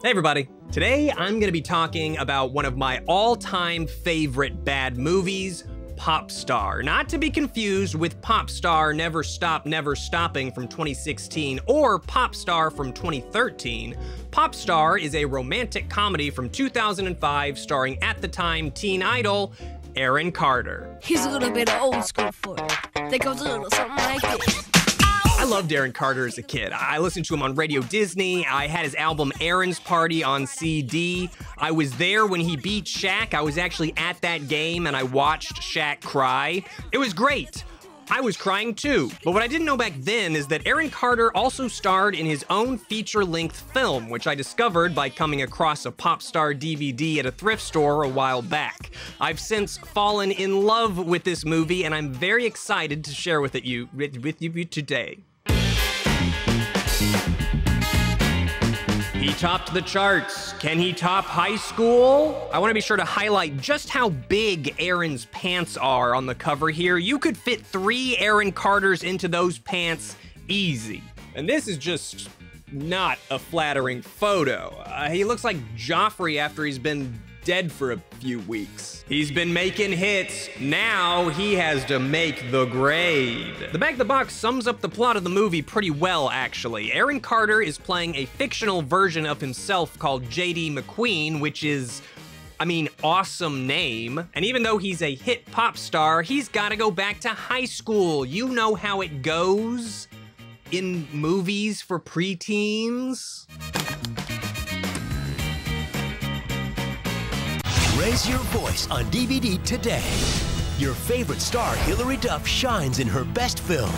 Hey everybody. Today I'm gonna be talking about one of my all-time favorite bad movies, Pop Star. Not to be confused with Pop Star Never Stop Never Stopping from 2016 or Pop Star from 2013. Pop Star is a romantic comedy from 2005 starring at the time teen idol Aaron Carter. He's a little bit of old school for it. That goes a little something like this. I loved Aaron Carter as a kid. I listened to him on Radio Disney. I had his album Aaron's Party on CD. I was there when he beat Shaq. I was actually at that game and I watched Shaq cry. It was great. I was crying too. But what I didn't know back then is that Aaron Carter also starred in his own feature length film, which I discovered by coming across a Popstar DVD at a thrift store a while back. I've since fallen in love with this movie, and I'm very excited to share with it you with you today. He topped the charts. Can he top high school? I want to be sure to highlight just how big Aaron's pants are on the cover here. You could fit three Aaron Carters into those pants easy. And this is just not a flattering photo. Uh, he looks like Joffrey after he's been dead for a few weeks. He's been making hits. Now he has to make the grade. The back of the box sums up the plot of the movie pretty well, actually. Aaron Carter is playing a fictional version of himself called JD McQueen, which is I mean, awesome name. And even though he's a hit pop star, he's gotta go back to high school. You know how it goes in movies for preteens. Raise your voice on DVD today. Your favorite star, Hilary Duff, shines in her best film.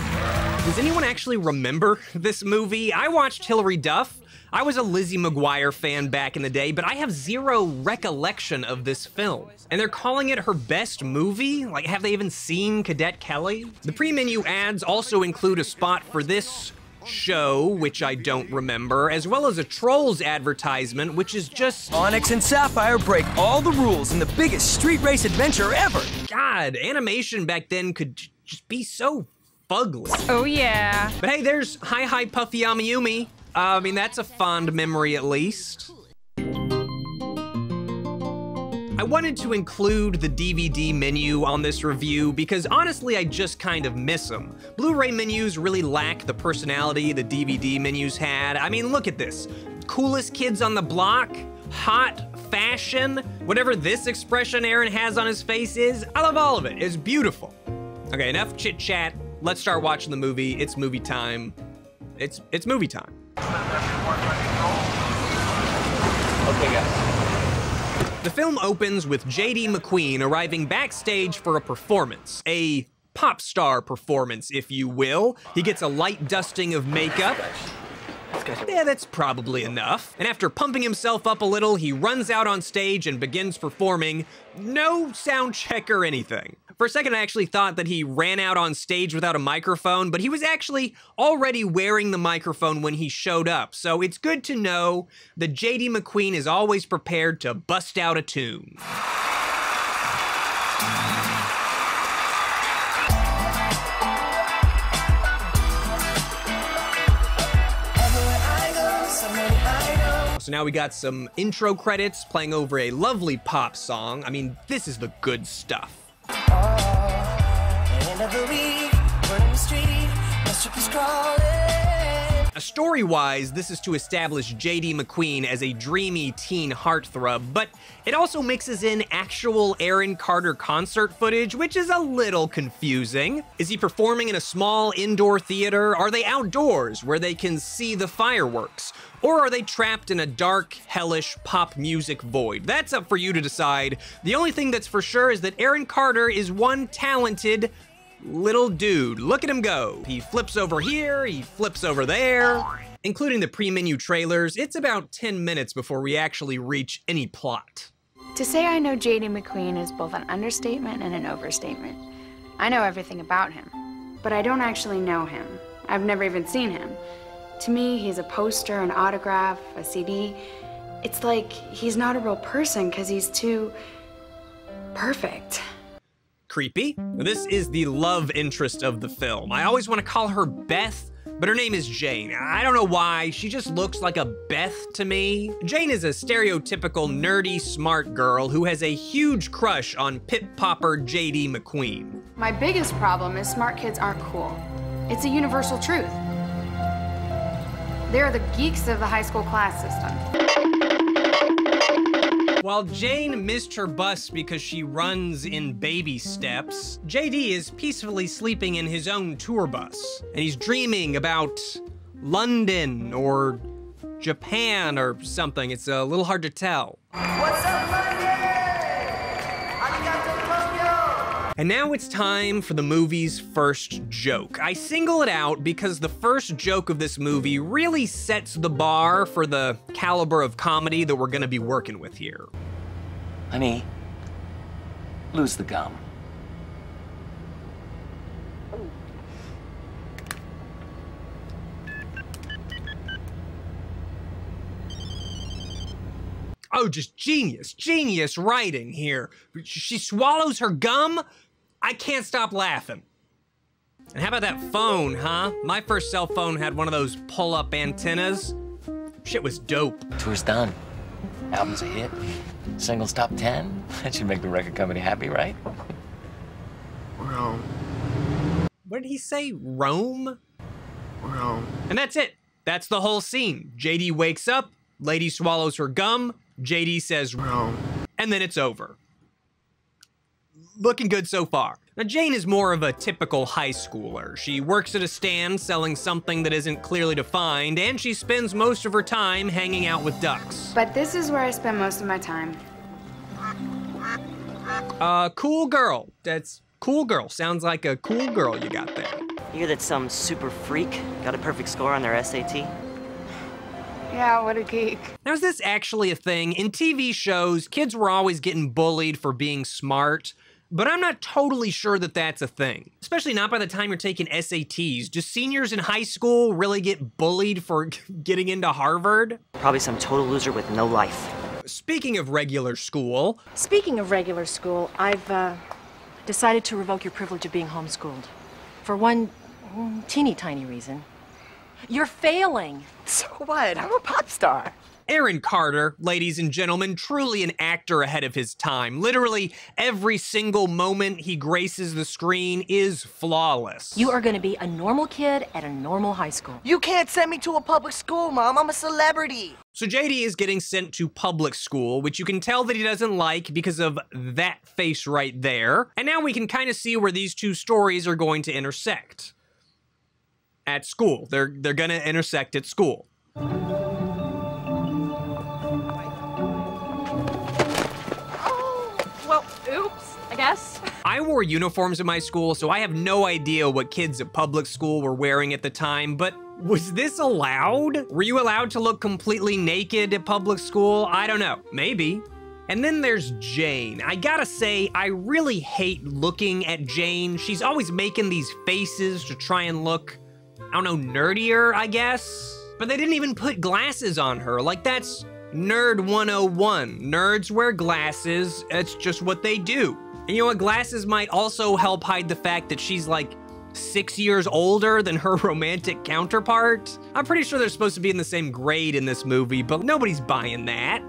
Does anyone actually remember this movie? I watched Hilary Duff. I was a Lizzie McGuire fan back in the day, but I have zero recollection of this film. And they're calling it her best movie? Like, have they even seen Cadet Kelly? The pre-menu ads also include a spot for this show, which I don't remember, as well as a Trolls advertisement, which is just. Onyx and Sapphire break all the rules in the biggest street race adventure ever. God, animation back then could just be so fugly. Oh, yeah. But hey, there's Hi Hi Puffy Amiyumi. Uh, I mean, that's a fond memory at least. I wanted to include the DVD menu on this review because honestly I just kind of miss them. Blu-ray menus really lack the personality the DVD menus had. I mean, look at this. Coolest kids on the block, hot, fashion, whatever this expression Aaron has on his face is, I love all of it. It's beautiful. Okay, enough chit chat. Let's start watching the movie. It's movie time. It's it's movie time. Okay, guys. The film opens with JD McQueen arriving backstage for a performance, a pop star performance, if you will. He gets a light dusting of makeup. Yeah, that's probably enough. And after pumping himself up a little, he runs out on stage and begins performing. No sound check or anything. For a second, I actually thought that he ran out on stage without a microphone, but he was actually already wearing the microphone when he showed up. So it's good to know that JD McQueen is always prepared to bust out a tune. So now we got some intro credits playing over a lovely pop song. I mean, this is the good stuff. A uh, story-wise, this is to establish J.D. McQueen as a dreamy teen heartthrob, but it also mixes in actual Aaron Carter concert footage, which is a little confusing. Is he performing in a small indoor theater? Are they outdoors, where they can see the fireworks? Or are they trapped in a dark, hellish pop music void? That's up for you to decide. The only thing that's for sure is that Aaron Carter is one talented little dude. Look at him go. He flips over here, he flips over there. Including the pre-menu trailers, it's about 10 minutes before we actually reach any plot. To say I know J.D. McQueen is both an understatement and an overstatement. I know everything about him, but I don't actually know him. I've never even seen him. To me, he's a poster, an autograph, a CD. It's like he's not a real person because he's too perfect. Creepy. This is the love interest of the film. I always want to call her Beth, but her name is Jane. I don't know why, she just looks like a Beth to me. Jane is a stereotypical nerdy, smart girl who has a huge crush on pip popper JD McQueen. My biggest problem is smart kids aren't cool. It's a universal truth. They're the geeks of the high school class system. While Jane missed her bus because she runs in baby steps, JD is peacefully sleeping in his own tour bus, and he's dreaming about London or Japan or something. It's a little hard to tell. What's up, London? And now it's time for the movie's first joke. I single it out because the first joke of this movie really sets the bar for the caliber of comedy that we're gonna be working with here. Honey, lose the gum. Oh, just genius, genius writing here. She swallows her gum. I can't stop laughing. And how about that phone, huh? My first cell phone had one of those pull up antennas. Shit was dope. Tour's done. Album's a hit. Singles top 10. That should make the record company happy, right? Rome, What did he say? Rome? Rome. And that's it. That's the whole scene. JD wakes up, lady swallows her gum, JD says, Rome. and then it's over. Looking good so far. Now, Jane is more of a typical high schooler. She works at a stand selling something that isn't clearly defined, and she spends most of her time hanging out with ducks. But this is where I spend most of my time. Uh, cool girl. That's cool girl. Sounds like a cool girl you got there. You hear that some super freak got a perfect score on their SAT? Yeah, what a geek. Now, is this actually a thing? In TV shows, kids were always getting bullied for being smart, but I'm not totally sure that that's a thing. Especially not by the time you're taking SATs. Do seniors in high school really get bullied for getting into Harvard? Probably some total loser with no life. Speaking of regular school, Speaking of regular school, I've uh, decided to revoke your privilege of being homeschooled. For one teeny tiny reason. You're failing. So what? I'm a pop star. Aaron Carter, ladies and gentlemen, truly an actor ahead of his time. Literally every single moment he graces the screen is flawless. You are going to be a normal kid at a normal high school. You can't send me to a public school, Mom. I'm a celebrity. So JD is getting sent to public school, which you can tell that he doesn't like because of that face right there. And now we can kind of see where these two stories are going to intersect. At school. They're they're going to intersect at school. Oops, I guess. I wore uniforms in my school, so I have no idea what kids at public school were wearing at the time, but was this allowed? Were you allowed to look completely naked at public school? I don't know. Maybe. And then there's Jane. I gotta say, I really hate looking at Jane. She's always making these faces to try and look, I don't know, nerdier, I guess? But they didn't even put glasses on her. Like, that's Nerd 101. Nerds wear glasses, it's just what they do. And you know what? Glasses might also help hide the fact that she's like six years older than her romantic counterpart. I'm pretty sure they're supposed to be in the same grade in this movie, but nobody's buying that.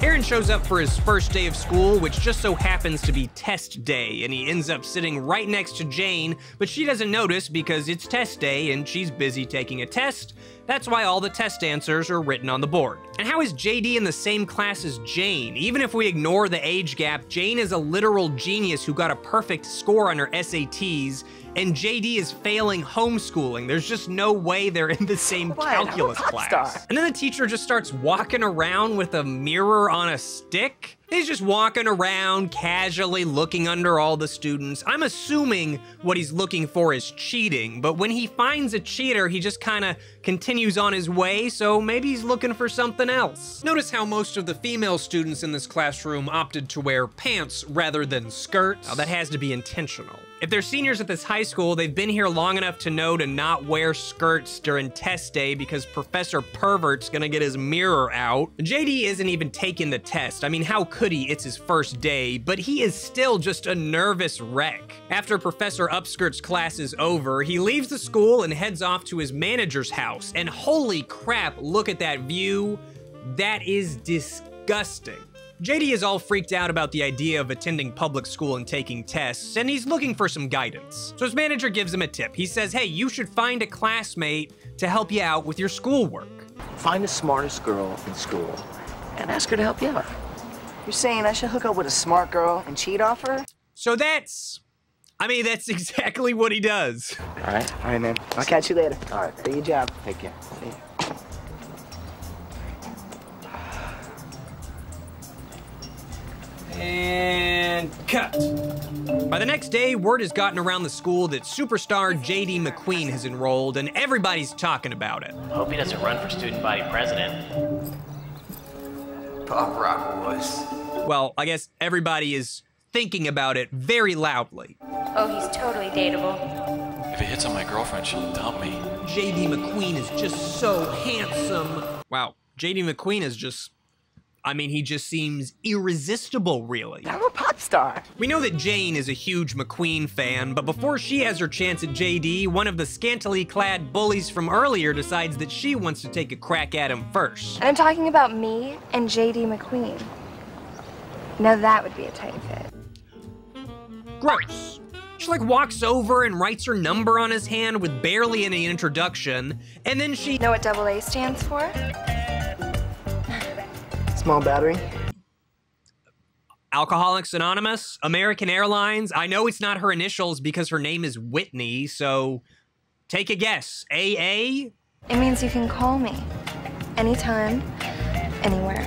Aaron shows up for his first day of school, which just so happens to be test day, and he ends up sitting right next to Jane, but she doesn't notice because it's test day and she's busy taking a test. That's why all the test answers are written on the board. And how is JD in the same class as Jane? Even if we ignore the age gap, Jane is a literal genius who got a perfect score on her SATs, and JD is failing homeschooling. There's just no way they're in the same What? Calculus class. star. And then the teacher just starts walking around with a mirror on a stick. He's just walking around casually looking under all the students. I'm assuming what he's looking for is cheating, but when he finds a cheater, he just kind of continues on his way, so maybe he's looking for something else. Notice how most of the female students in this classroom opted to wear pants rather than skirts. Now, that has to be intentional. If they're seniors at this high school, they've been here long enough to know to not wear skirts during test day because Professor Pervert's gonna get his mirror out. JD isn't even taking the test. I mean, how could he? It's his first day, but he is still just a nervous wreck. After Professor Upskirt's class is over, he leaves the school and heads off to his manager's house. And holy crap, look at that view. That is disgusting. JD is all freaked out about the idea of attending public school and taking tests, and he's looking for some guidance. So his manager gives him a tip. He says, hey, you should find a classmate to help you out with your schoolwork. Find the smartest girl in school and ask her to help you out. You're saying I should hook up with a smart girl and cheat off her? So that's, I mean, that's exactly what he does. All right? All right, man. I'll catch you later. All right. Do your job. Take care. And cut. By the next day, word has gotten around the school that superstar JD McQueen has enrolled, and everybody's talking about it. Hope he doesn't run for student body president. Pop rock boys. Well, I guess everybody is thinking about it very loudly. Oh, he's totally dateable. If it hits on my girlfriend, she'll dump me. JD McQueen is just so handsome. Wow, JD McQueen is just. I mean, he just seems irresistible, really. I'm a pop star. We know that Jane is a huge McQueen fan, but before she has her chance at JD, one of the scantily clad bullies from earlier decides that she wants to take a crack at him first. And I'm talking about me and JD McQueen. Now that would be a tight fit. Gross. She like walks over and writes her number on his hand with barely any introduction, and then she. Know what double A stands for? Small battery. Alcoholics Anonymous, American Airlines. I know it's not her initials because her name is Whitney, so take a guess. AA? It means you can call me anytime, anywhere.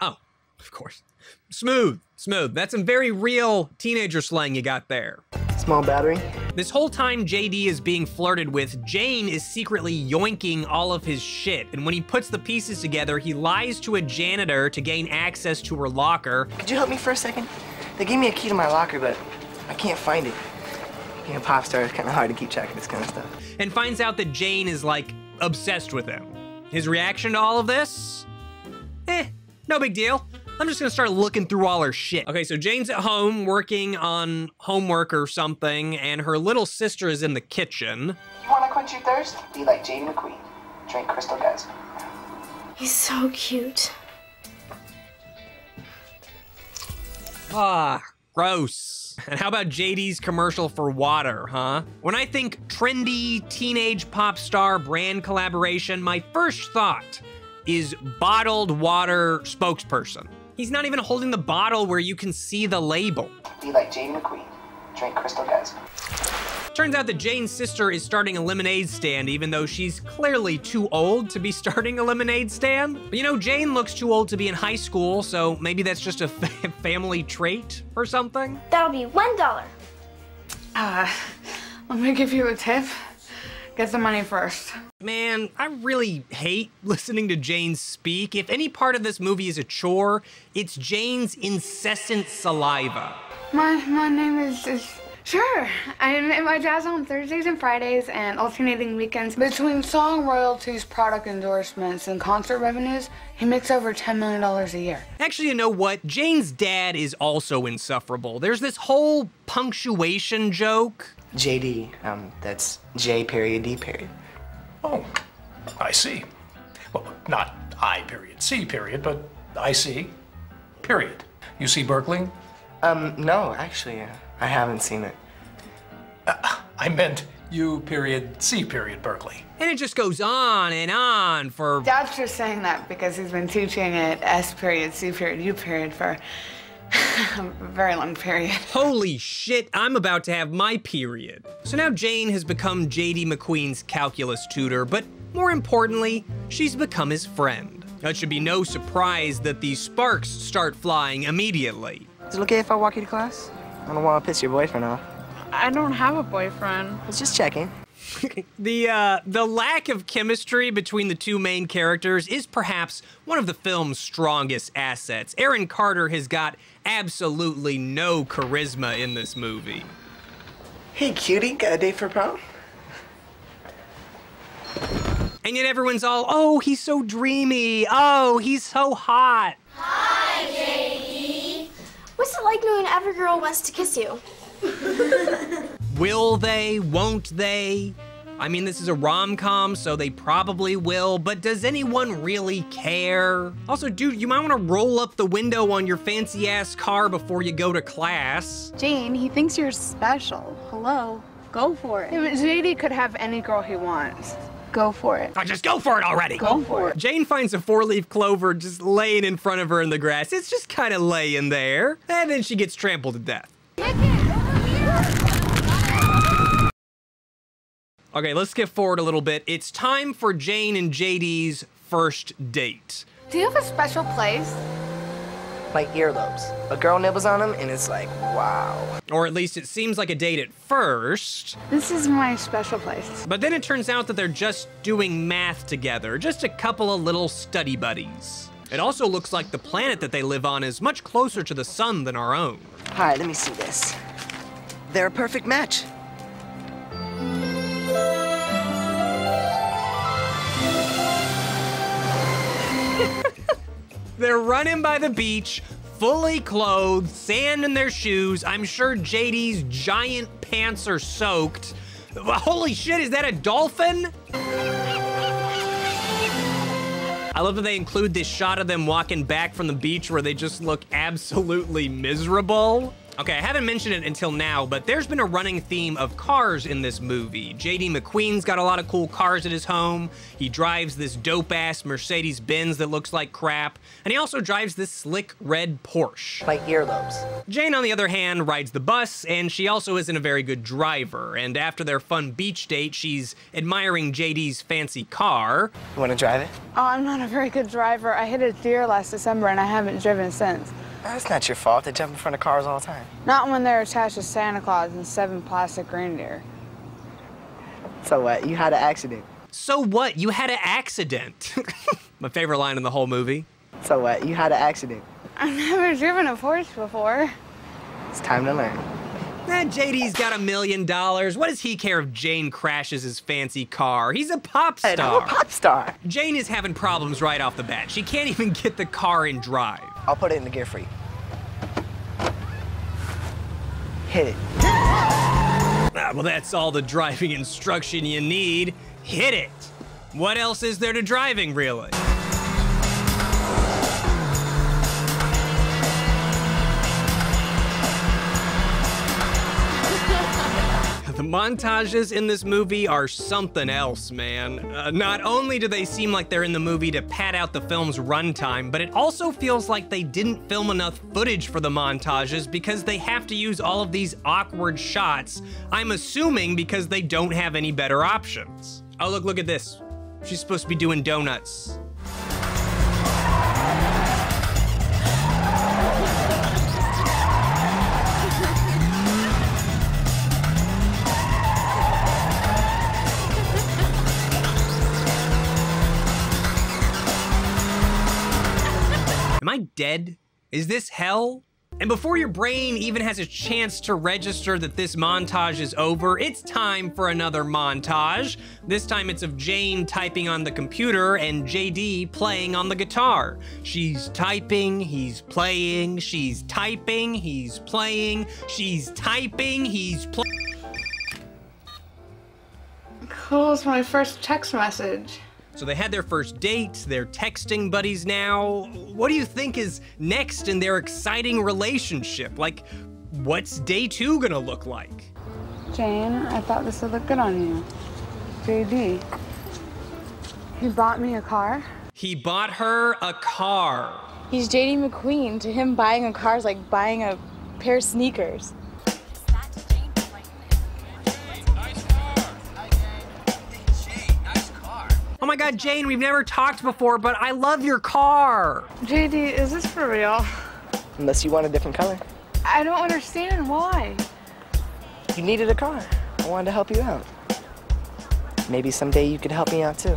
Oh, of course. Smooth, smooth. That's some very real teenager slang you got there. Small battery. This whole time JD is being flirted with, Jane is secretly yoinking all of his shit. And when he puts the pieces together, he lies to a janitor to gain access to her locker. Could you help me for a second? They gave me a key to my locker, but I can't find it. Being a pop star is kind of hard to keep track of this kind of stuff. And finds out that Jane is like obsessed with him. His reaction to all of this? Eh, no big deal. I'm just gonna start looking through all her shit. Okay, so Jane's at home working on homework or something, and her little sister is in the kitchen. You want to quench your thirst? Be like Jane McQueen. Drink Crystal Geyser. He's so cute. Ah, gross. And how about JD's commercial for water, huh? When I think trendy teenage pop star brand collaboration, my first thought is bottled water spokesperson. He's not even holding the bottle where you can see the label. Be like Jane McQueen. Drink Crystal Geyser. Turns out that Jane's sister is starting a lemonade stand, even though she's clearly too old to be starting a lemonade stand. But you know, Jane looks too old to be in high school, so maybe that's just a family trait or something. That'll be one dollar. Uh, let me give you a tip. Get the money first. Man, I really hate listening to Jane speak. If any part of this movie is a chore, it's Jane's incessant saliva. My my name is, is sure. I am in my jazz on Thursdays and Fridays and alternating weekends. Between song royalties, product endorsements, and concert revenues, he makes over $10 million a year. Actually, you know what? Jane's dad is also insufferable. There's this whole punctuation joke. JD, um, that's J period D period. Oh, I see. Well, not I period C period, but I see period. You see Berkeley? Um, no, actually, uh, I haven't seen it. Uh, I meant U period C period Berkeley. And it just goes on and on for. Dad's just saying that because he's been teaching at S period, C period, U period for a very long period. Holy shit, I'm about to have my period. So now Jane has become JD McQueen's calculus tutor, but more importantly, she's become his friend. It should be no surprise that these sparks start flying immediately. Is it okay if I walk you to class? I don't want to piss your boyfriend off. I don't have a boyfriend. I was just checking. the uh, the lack of chemistry between the two main characters is perhaps one of the film's strongest assets. Aaron Carter has got absolutely no charisma in this movie. Hey, cutie, got a date for prom? And yet everyone's all, oh, he's so dreamy. Oh, he's so hot. Hi, JD. What's it like knowing every girl wants to kiss you? Will they? Won't they? I mean, this is a rom com, so they probably will, but does anyone really care? Also, dude, you might want to roll up the window on your fancy ass car before you go to class. Jane, he thinks you're special. Hello? Go for it. JD could have any girl he wants. Go for it. Oh, just go for it already. Go for it. Jane finds a four leaf clover just laying in front of her in the grass. It's just kind of laying there. And then she gets trampled to death. Okay, let's skip forward a little bit. It's time for Jane and JD's first date. Do you have a special place? My earlobes. A girl nibbles on them, and it's like, wow. Or at least it seems like a date at first. This is my special place. But then it turns out that they're just doing math together, just a couple of little study buddies. It also looks like the planet that they live on is much closer to the sun than our own. Hi, let me see this. They're a perfect match. They're running by the beach, fully clothed, sand in their shoes. I'm sure JD's giant pants are soaked. Holy shit, is that a dolphin? I love that they include this shot of them walking back from the beach where they just look absolutely miserable. Okay, I haven't mentioned it until now, but there's been a running theme of cars in this movie. JD McQueen's got a lot of cool cars at his home. He drives this dope-ass Mercedes-Benz that looks like crap, and he also drives this slick red Porsche. My earlobes. Jane, on the other hand, rides the bus, and she also isn't a very good driver. And after their fun beach date, she's admiring JD's fancy car. You wanna drive it? Oh, I'm not a very good driver. I hit a deer last December and I haven't driven since. That's not your fault. They jump in front of cars all the time. Not when they're attached to Santa Claus and seven plastic reindeer. So what? You had an accident. So what? You had an accident. My favorite line in the whole movie. So what? You had an accident. I've never driven a Porsche before. It's time to learn. Eh, JD's got a million dollars. What does he care if Jane crashes his fancy car? He's a pop star. Hey, I'm a pop star. Jane is having problems right off the bat. She can't even get the car in drive. I'll put it in the gear free. Hit it. Ah, well, that's all the driving instruction you need. Hit it. What else is there to driving, really? Montages in this movie are something else, man. Uh, not only do they seem like they're in the movie to pad out the film's runtime, but it also feels like they didn't film enough footage for the montages because they have to use all of these awkward shots, I'm assuming because they don't have any better options. Oh, look, look at this. She's supposed to be doing donuts. Dead? Is this hell? And before your brain even has a chance to register that this montage is over, it's time for another montage. This time it's of Jane typing on the computer and JD playing on the guitar. She's typing, he's playing, she's typing, he's playing, she's typing, he's playing. Cool, my first text message. So they had their first date, they're texting buddies now. What do you think is next in their exciting relationship? Like, what's day two gonna look like? Jane, I thought this would look good on you. JD. He bought me a car. He bought her a car. He's JD McQueen. To him, buying a car is like buying a pair of sneakers. My god, Jane, we've never talked before, but I love your car. JD, is this for real? Unless you want a different color. I don't understand why. You needed a car. I wanted to help you out. maybe someday you could help me out too.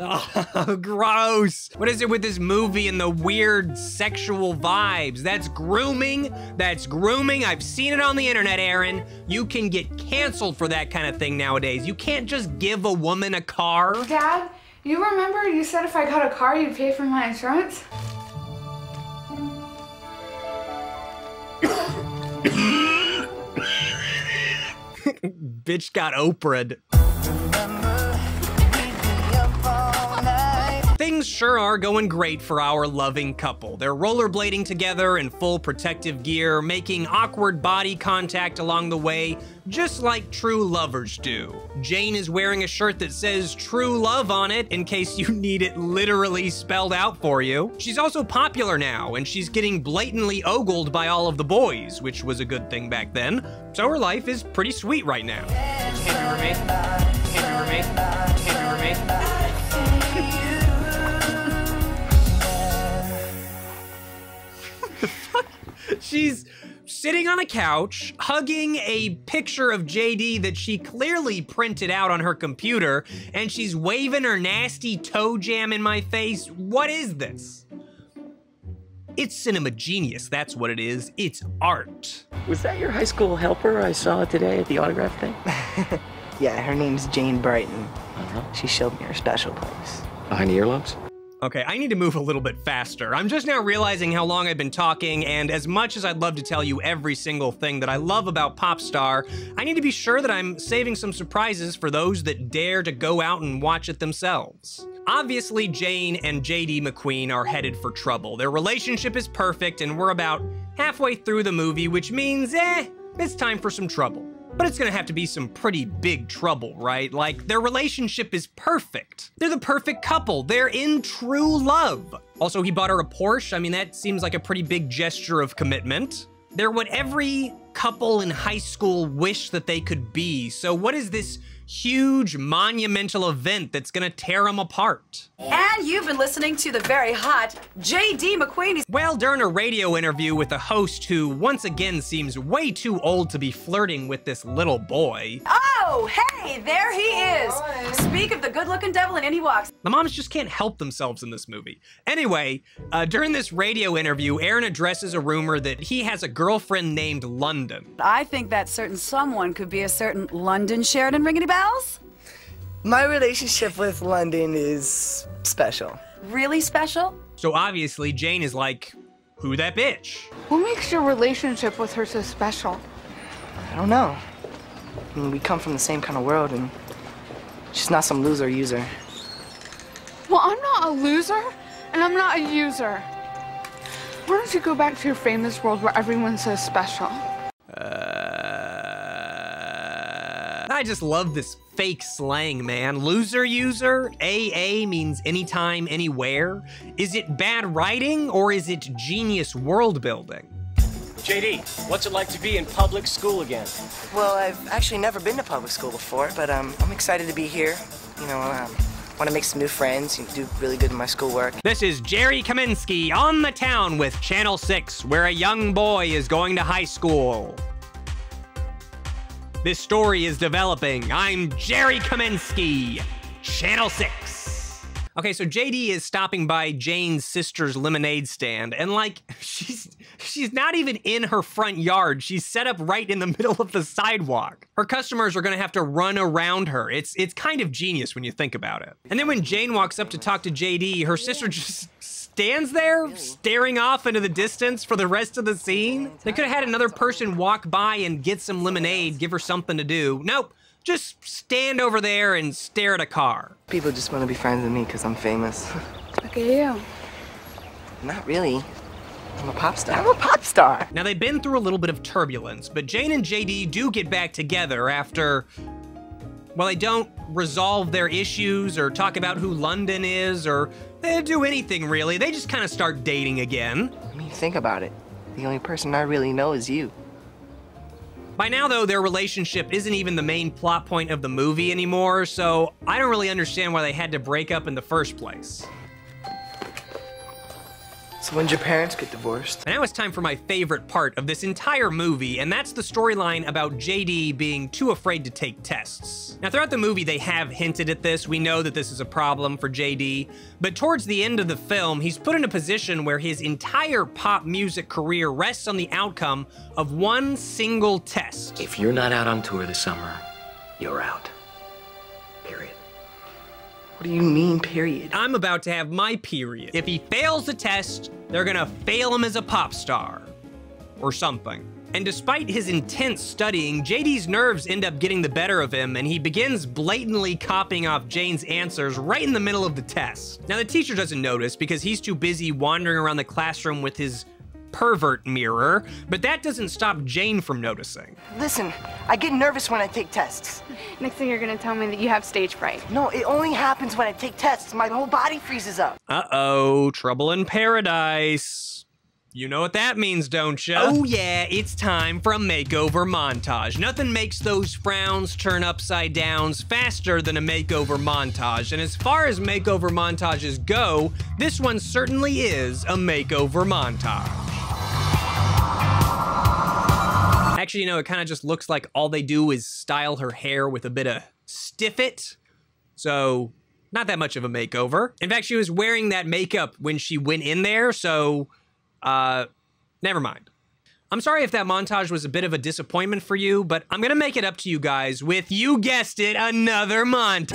Oh, gross. What is it with this movie and the weird sexual vibes? That's grooming. That's grooming. I've seen it on the internet, Aaron. You can get canceled for that kind of thing nowadays. You can't just give a woman a car. Dad, you remember you said if I got a car, you'd pay for my insurance? Bitch got Oprah'd. Things sure are going great for our loving couple. They're rollerblading together in full protective gear, making awkward body contact along the way, just like true lovers do. Jane is wearing a shirt that says true love on it in case you need it literally spelled out for you. She's also popular now, and she's getting blatantly ogled by all of the boys, which was a good thing back then. So her life is pretty sweet right now. Can't. Can't. Can't. She's sitting on a couch, hugging a picture of JD that she clearly printed out on her computer, and she's waving her nasty toe jam in my face. What is this? It's cinema genius, that's what it is. It's art. Was that your high school helper I saw today at the autograph thing? Yeah, her name's Jane Brighton. Uh-huh. She showed me her special place. Behind the earlobes? Okay, I need to move a little bit faster. I'm just now realizing how long I've been talking, and as much as I'd love to tell you every single thing that I love about Popstar, I need to be sure that I'm saving some surprises for those that dare to go out and watch it themselves. Obviously, Jane and JD McQueen are headed for trouble. Their relationship is perfect, and we're about halfway through the movie, which means, eh, it's time for some trouble. But it's gonna have to be some pretty big trouble, right? Like, their relationship is perfect. They're the perfect couple. They're in true love. Also, he bought her a Porsche. I mean, that seems like a pretty big gesture of commitment. They're what every couple in high school wish that they could be. So, what is this huge monumental event that's gonna tear them apart? And you've been listening to the very hot J.D. McQueen. Well, during a radio interview with a host who once again seems way too old to be flirting with this little boy, Oh, hey, there he is. Speak of the good-looking devil, and in he walks. the moms just can't help themselves in this movie. Anyway, uh, during this radio interview, Aaron addresses a rumor that he has a girlfriend named London. I think that certain someone could be a certain London Sheridan. Ring any bells? My relationship with London is special. Really special? So obviously, Jane is like, who that bitch? What makes your relationship with her so special? I don't know. I mean, we come from the same kind of world, and she's not some loser user. Well, I'm not a loser, and I'm not a user. Why don't you go back to your famous world where everyone's so special? Uh, I just love this fake slang, man. Loser user, AA means anytime, anywhere. Is it bad writing or is it genius world building? JD, what's it like to be in public school again? Well, I've actually never been to public school before, but um, I'm excited to be here. You know, um, want to make some new friends, and do really good in my schoolwork. This is Jerry Kaminsky on the town with Channel 6, where a young boy is going to high school. This story is developing. I'm Jerry Kaminsky, Channel 6. Okay, so JD is stopping by Jane's sister's lemonade stand, and like, she's she's not even in her front yard. She's set up right in the middle of the sidewalk. Her customers are gonna have to run around her. It's it's kind of genius when you think about it. And then when Jane walks up to talk to JD, her sister just stands there staring off into the distance for the rest of the scene. They could have had another person walk by and get some lemonade, give her something to do. Nope. Just stand over there and stare at a car. People just want to be friends with me because I'm famous. Look at you. Not really. I'm a pop star. I'm a pop star. Now, they've been through a little bit of turbulence, but Jane and JD do get back together after. Well, they don't resolve their issues or talk about who London is or they do anything really. They just kind of start dating again. I mean, think about it. The only person I really know is you. By now, though, their relationship isn't even the main plot point of the movie anymore, so I don't really understand why they had to break up in the first place. So when'd your parents get divorced? And now it's time for my favorite part of this entire movie, and that's the storyline about JD being too afraid to take tests. Now, throughout the movie, they have hinted at this. We know that this is a problem for JD, but towards the end of the film, he's put in a position where his entire pop music career rests on the outcome of one single test. If you're not out on tour this summer, you're out. What do you mean, period? I'm about to have my period. If he fails the test, they're gonna fail him as a pop star. Or something. And despite his intense studying, JD's nerves end up getting the better of him, and he begins blatantly copying off Jane's answers right in the middle of the test. Now, the teacher doesn't notice because he's too busy wandering around the classroom with his pervert mirror, but that doesn't stop Jane from noticing. Listen, I get nervous when I take tests. Next thing you're gonna tell me that you have stage fright. No, it only happens when I take tests. My whole body freezes up. Uh-oh, trouble in paradise. You know what that means, don't you? Oh yeah, it's time for a makeover montage. Nothing makes those frowns turn upside downs faster than a makeover montage. And as far as makeover montages go, this one certainly is a makeover montage. Actually, you know, it kind of just looks like all they do is style her hair with a bit of stiff it. So, not that much of a makeover. In fact, she was wearing that makeup when she went in there, so, uh, never mind. I'm sorry if that montage was a bit of a disappointment for you, but I'm gonna make it up to you guys with, you guessed it, another montage.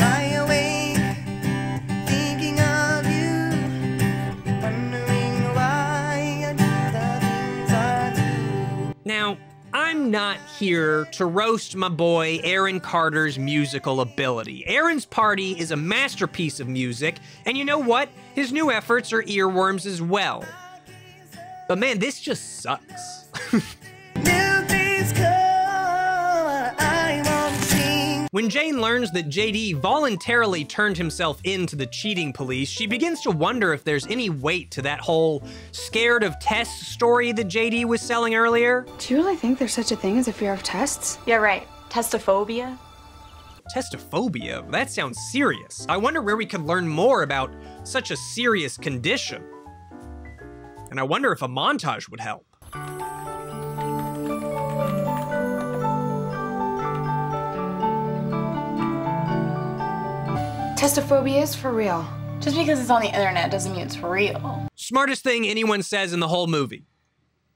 Now, I'm not here to roast my boy Aaron Carter's musical ability. Aaron's Party is a masterpiece of music, and you know what? His new efforts are earworms as well. But man, this just sucks. When Jane learns that JD voluntarily turned himself in to the cheating police, she begins to wonder if there's any weight to that whole scared of tests story that JD was selling earlier. Do you really think there's such a thing as a fear of tests? Yeah, right. Testophobia? Testophobia? That sounds serious. I wonder where we could learn more about such a serious condition. And I wonder if a montage would help. Testophobia is for real. Just because it's on the internet doesn't mean it's real. Smartest thing anyone says in the whole movie.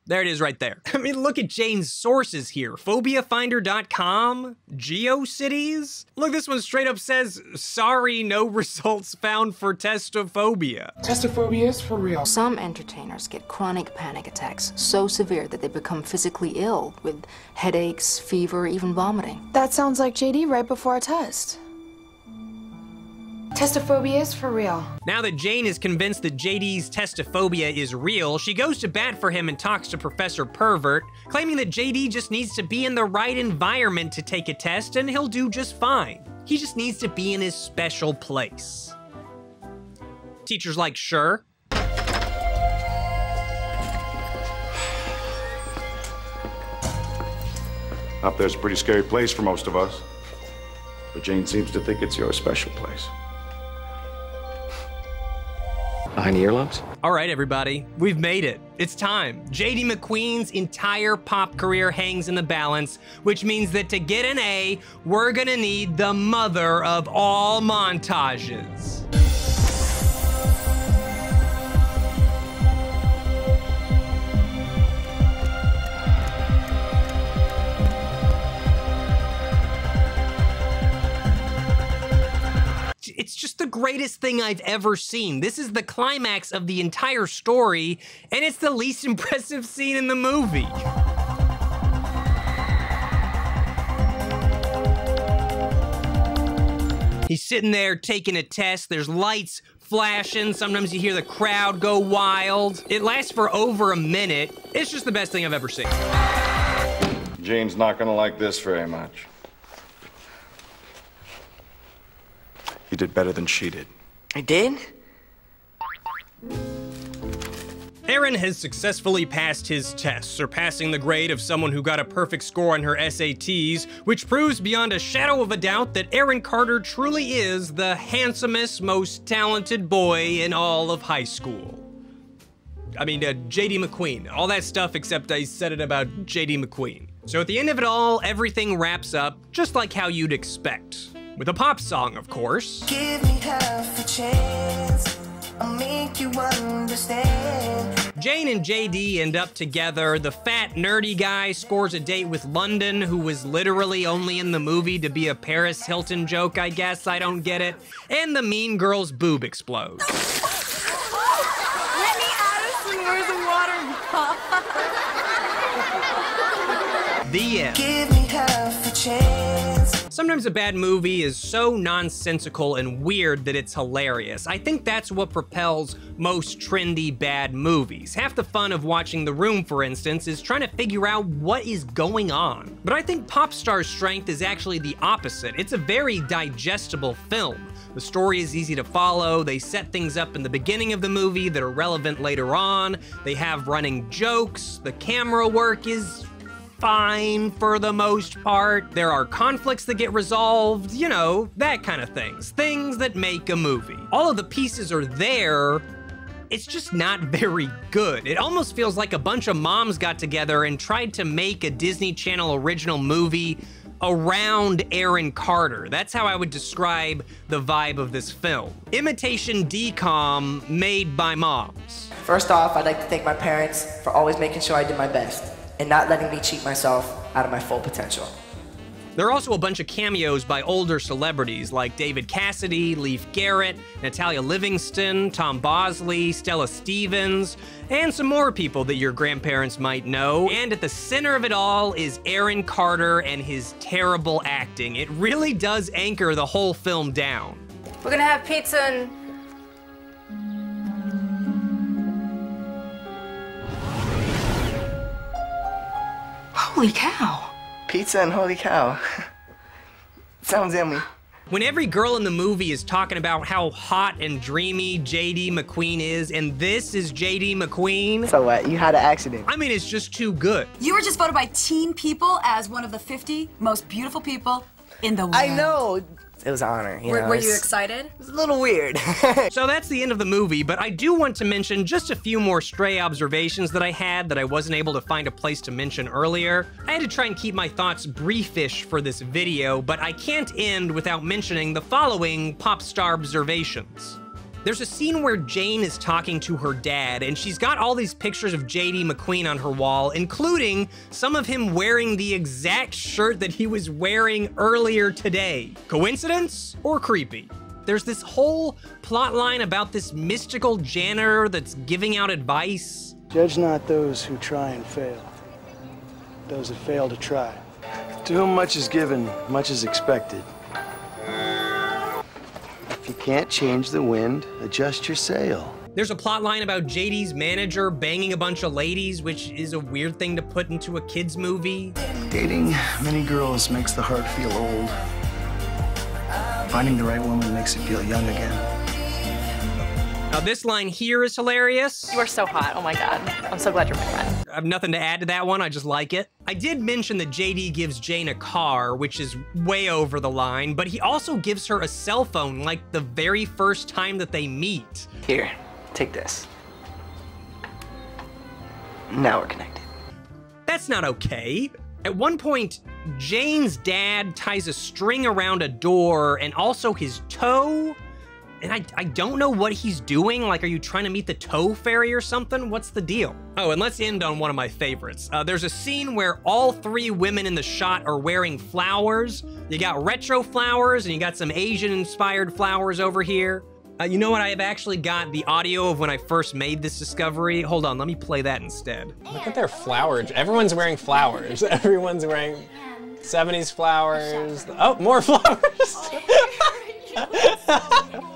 There it is right there. I mean, look at Jane's sources here. Phobiafinder.com, GeoCities. Look, this one straight up says, sorry, no results found for testophobia. Testophobia is for real. Some entertainers get chronic panic attacks so severe that they become physically ill with headaches, fever, even vomiting. That sounds like JD right before a test. Testophobia is for real. Now that Jane is convinced that JD's testophobia is real, she goes to bat for him and talks to Professor Pervert, claiming that JD just needs to be in the right environment to take a test and he'll do just fine. He just needs to be in his special place. Teacher's like, sure. Up there's a pretty scary place for most of us. But Jane seems to think it's your special place. Behind the earlobes? All right, everybody, we've made it. It's time. JD McQueen's entire pop career hangs in the balance, which means that to get an A, we're gonna need the mother of all montages. It's just the greatest thing I've ever seen. This is the climax of the entire story, and it's the least impressive scene in the movie. He's sitting there taking a test. There's lights flashing. Sometimes you hear the crowd go wild. It lasts for over a minute. It's just the best thing I've ever seen. Jane's not gonna like this very much. You did better than she did. I did? Aaron has successfully passed his test, surpassing the grade of someone who got a perfect score on her SATs, which proves beyond a shadow of a doubt that Aaron Carter truly is the handsomest, most talented boy in all of high school. I mean, uh, JD McQueen. All that stuff, except I said it about JD McQueen. So at the end of it all, everything wraps up just like how you'd expect. With a pop song, of course. Give me half a chance. I'll make you understand. Jane and JD end up together. The fat, nerdy guy scores a date with London, who was literally only in the movie to be a Paris Hilton joke, I guess. I don't get it. And the mean girl's boob explodes. Let me out of some words of water. The end. Sometimes a bad movie is so nonsensical and weird that it's hilarious. I think that's what propels most trendy bad movies. Half the fun of watching The Room, for instance, is trying to figure out what is going on. But I think Popstar's strength is actually the opposite. It's a very digestible film. The story is easy to follow, they set things up in the beginning of the movie that are relevant later on, they have running jokes, the camera work is fine for the most part. There are conflicts that get resolved, you know, that kind of things. Things that make a movie. All of the pieces are there, it's just not very good. It almost feels like a bunch of moms got together and tried to make a Disney Channel original movie around Aaron Carter. That's how I would describe the vibe of this film. Imitation DCOM made by moms. First off, I'd like to thank my parents for always making sure I did my best and not letting me cheat myself out of my full potential. There are also a bunch of cameos by older celebrities like David Cassidy, Leif Garrett, Natalia Livingston, Tom Bosley, Stella Stevens, and some more people that your grandparents might know. And at the center of it all is Aaron Carter and his terrible acting. It really does anchor the whole film down. We're gonna have pizza and Holy cow. Pizza and holy cow. Sounds yummy. When every girl in the movie is talking about how hot and dreamy JD McQueen is, and this is JD McQueen. So what? You had an accident. I mean, it's just too good. You were just voted by Teen People as one of the 50 most beautiful people in the world. I know. It was an honor. You Were, know, were you excited? It was a little weird. so that's the end of the movie, but I do want to mention just a few more stray observations that I had that I wasn't able to find a place to mention earlier. I had to try and keep my thoughts briefish for this video, but I can't end without mentioning the following pop star observations. There's a scene where Jane is talking to her dad, and she's got all these pictures of JD McQueen on her wall, including some of him wearing the exact shirt that he was wearing earlier today. Coincidence or creepy? There's this whole plot line about this mystical janitor that's giving out advice. Judge not those who try and fail, those that fail to try. To whom much is given, much is expected. If you can't change the wind, adjust your sail. There's a plot line about JD's manager banging a bunch of ladies, which is a weird thing to put into a kid's movie. Dating many girls makes the heart feel old. Finding the right woman makes it feel young again. Now, this line here is hilarious. You are so hot. Oh my god. I'm so glad you're my friend. I have nothing to add to that one. I just like it. I did mention that JD gives Jane a car, which is way over the line, but he also gives her a cell phone like the very first time that they meet. Here, take this. Now we're connected. That's not okay. At one point, Jane's dad ties a string around a door and also his toe. And I, I don't know what he's doing. Like, are you trying to meet the toe fairy or something? What's the deal? Oh, and let's end on one of my favorites. Uh, there's a scene where all three women in the shot are wearing flowers. You got retro flowers and you got some Asian inspired flowers over here. Uh, you know what? I have actually got the audio of when I first made this discovery. Hold on, let me play that instead. Look at their flowers. Everyone's wearing flowers. Everyone's wearing 70s flowers. Oh, more flowers.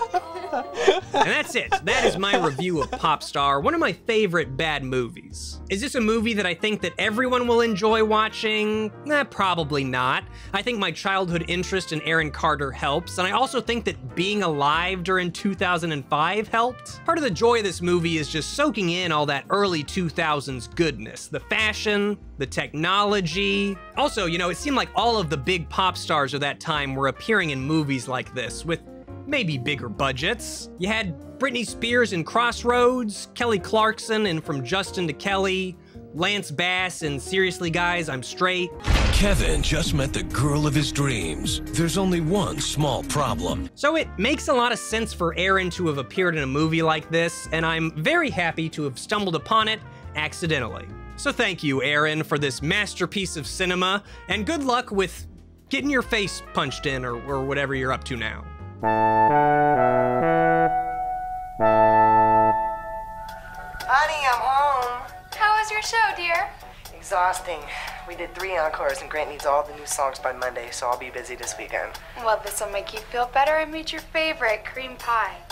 and that's it. That is my review of Popstar, one of my favorite bad movies. Is this a movie that I think that everyone will enjoy watching? Eh, probably not. I think my childhood interest in Aaron Carter helps, and I also think that being alive during 2005 helped. Part of the joy of this movie is just soaking in all that early 2000s goodness. The fashion, the technology. Also, you know, it seemed like all of the big pop stars of that time were appearing in movies like this, with maybe bigger budgets. You had Britney Spears in Crossroads, Kelly Clarkson in From Justin to Kelly, Lance Bass in Seriously Guys, I'm Straight. Kevin just met the girl of his dreams. There's only one small problem. So it makes a lot of sense for Aaron to have appeared in a movie like this, and I'm very happy to have stumbled upon it accidentally. So thank you, Aaron, for this masterpiece of cinema, and good luck with getting your face punched in or, or whatever you're up to now. Honey, I'm home. How was your show, dear? Exhausting. We did three encores, and Grant needs all the new songs by Monday, so I'll be busy this weekend. Well, this will make you feel better and meet your favorite cream pie.